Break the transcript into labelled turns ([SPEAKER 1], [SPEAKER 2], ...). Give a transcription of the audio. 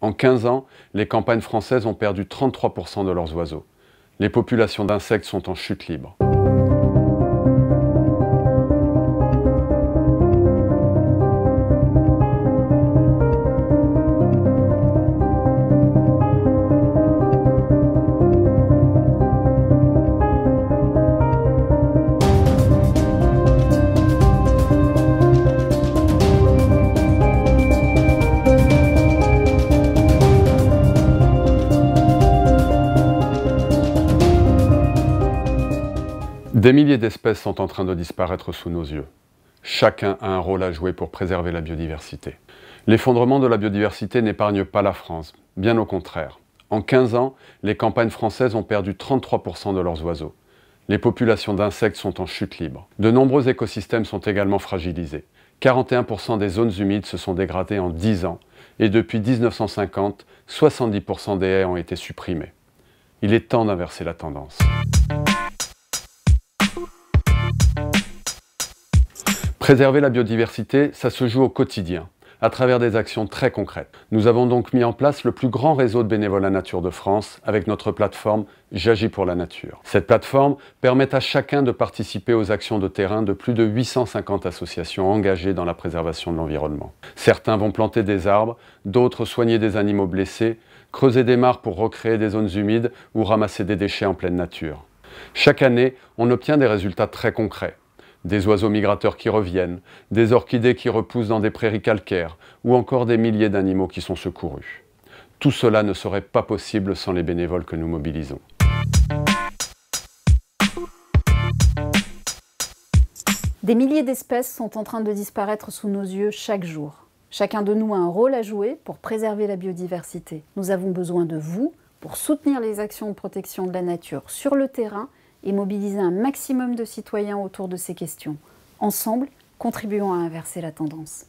[SPEAKER 1] En 15 ans, les campagnes françaises ont perdu 33% de leurs oiseaux. Les populations d'insectes sont en chute libre. Des milliers d'espèces sont en train de disparaître sous nos yeux. Chacun a un rôle à jouer pour préserver la biodiversité. L'effondrement de la biodiversité n'épargne pas la France, bien au contraire. En 15 ans, les campagnes françaises ont perdu 33% de leurs oiseaux. Les populations d'insectes sont en chute libre. De nombreux écosystèmes sont également fragilisés. 41% des zones humides se sont dégradées en 10 ans et depuis 1950, 70% des haies ont été supprimées. Il est temps d'inverser la tendance. Préserver la biodiversité, ça se joue au quotidien, à travers des actions très concrètes. Nous avons donc mis en place le plus grand réseau de bénévoles nature de France avec notre plateforme J'agis pour la nature. Cette plateforme permet à chacun de participer aux actions de terrain de plus de 850 associations engagées dans la préservation de l'environnement. Certains vont planter des arbres, d'autres soigner des animaux blessés, creuser des mares pour recréer des zones humides ou ramasser des déchets en pleine nature. Chaque année, on obtient des résultats très concrets des oiseaux migrateurs qui reviennent, des orchidées qui repoussent dans des prairies calcaires, ou encore des milliers d'animaux qui sont secourus. Tout cela ne serait pas possible sans les bénévoles que nous mobilisons.
[SPEAKER 2] Des milliers d'espèces sont en train de disparaître sous nos yeux chaque jour. Chacun de nous a un rôle à jouer pour préserver la biodiversité. Nous avons besoin de vous pour soutenir les actions de protection de la nature sur le terrain et mobiliser un maximum de citoyens autour de ces questions. Ensemble, contribuons à inverser la tendance.